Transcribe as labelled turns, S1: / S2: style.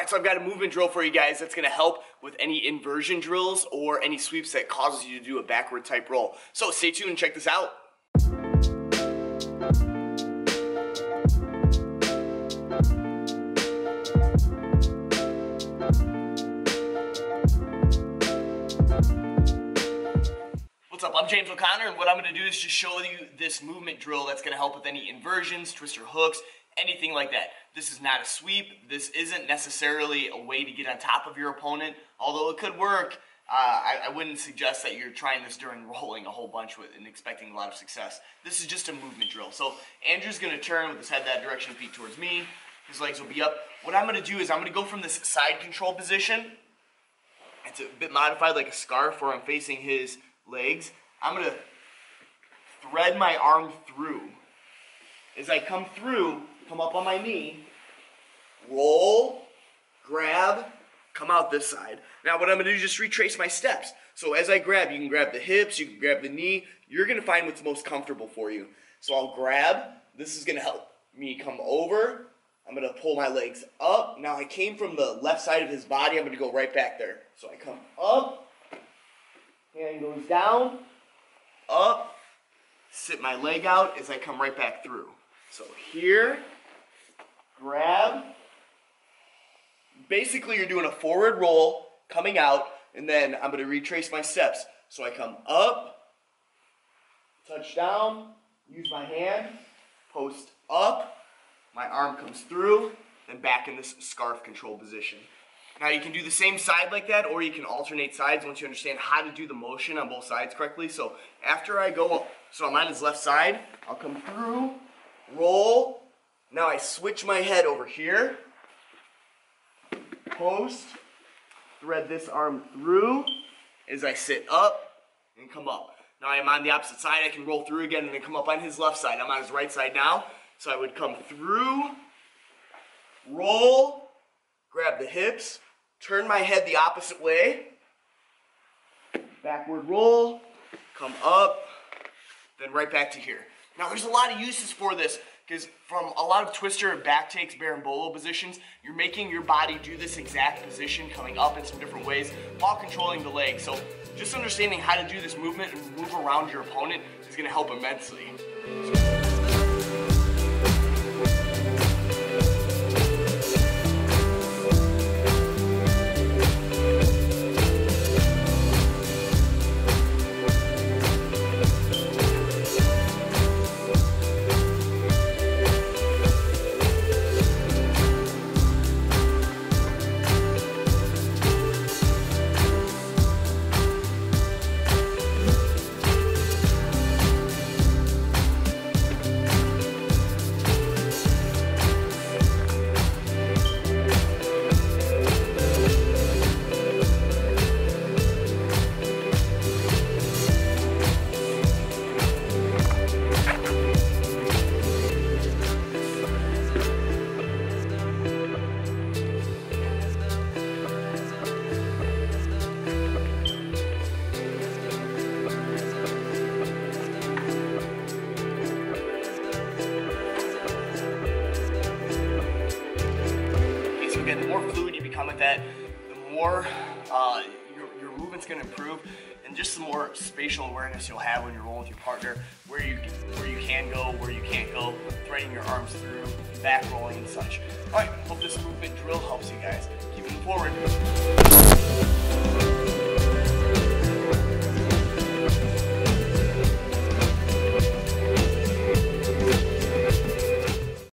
S1: All right, so I've got a movement drill for you guys that's gonna help with any inversion drills or any sweeps that causes you to do a backward type roll. So stay tuned and check this out. What's up? I'm James O'Connor, and what I'm going to do is just show you this movement drill that's going to help with any inversions, twister hooks, anything like that. This is not a sweep. This isn't necessarily a way to get on top of your opponent, although it could work. Uh, I, I, wouldn't suggest that you're trying this during rolling a whole bunch with and expecting a lot of success. This is just a movement drill. So Andrew's going to turn with his head that direction, feet towards me. His legs will be up. What I'm going to do is I'm going to go from this side control position. It's a bit modified like a scarf where I'm facing his legs. I'm going to thread my arm through. As I come through, come up on my knee, roll, grab, come out this side. Now what I'm gonna do is just retrace my steps. So as I grab, you can grab the hips, you can grab the knee. You're gonna find what's most comfortable for you. So I'll grab, this is gonna help me come over. I'm gonna pull my legs up. Now I came from the left side of his body, I'm gonna go right back there. So I come up, hand goes down, up, sit my leg out as I come right back through. So here, grab. Basically, you're doing a forward roll, coming out, and then I'm going to retrace my steps. So I come up, touch down, use my hand, post up, my arm comes through, then back in this scarf control position. Now you can do the same side like that, or you can alternate sides once you understand how to do the motion on both sides correctly. So after I go, so I'm on his left side, I'll come through, roll, now I switch my head over here, post, thread this arm through as I sit up and come up. Now I'm on the opposite side, I can roll through again and then come up on his left side. I'm on his right side now, so I would come through, roll, grab the hips, turn my head the opposite way, backward roll, come up, then right back to here. Now there's a lot of uses for this because from a lot of twister and back takes, berimbolo positions, you're making your body do this exact position, coming up in some different ways while controlling the leg. So just understanding how to do this movement and move around your opponent is gonna help immensely. The more fluid you become with that, the more uh, your, your movement's gonna improve and just the more spatial awareness you'll have when you're rolling with your partner, where you where you can go, where you can't go, threading your arms through, back rolling and such. All right, hope this movement drill helps you guys. Keep moving forward.